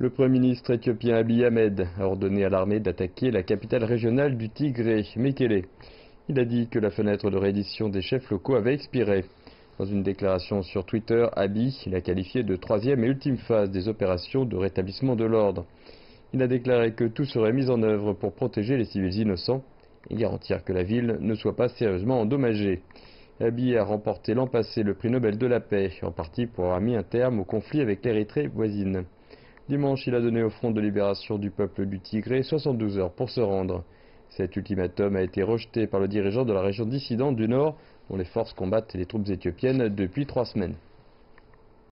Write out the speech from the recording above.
Le Premier ministre éthiopien Abiy Ahmed a ordonné à l'armée d'attaquer la capitale régionale du Tigré, Mekele. Il a dit que la fenêtre de réédition des chefs locaux avait expiré. Dans une déclaration sur Twitter, Abiy l'a qualifié de troisième et ultime phase des opérations de rétablissement de l'ordre. Il a déclaré que tout serait mis en œuvre pour protéger les civils innocents et garantir que la ville ne soit pas sérieusement endommagée. Abiy a remporté l'an passé le prix Nobel de la paix, en partie pour avoir mis un terme au conflit avec l'Érythrée voisine. Dimanche, il a donné au Front de libération du peuple du Tigré 72 heures pour se rendre. Cet ultimatum a été rejeté par le dirigeant de la région dissidente du Nord, dont les forces combattent les troupes éthiopiennes depuis trois semaines.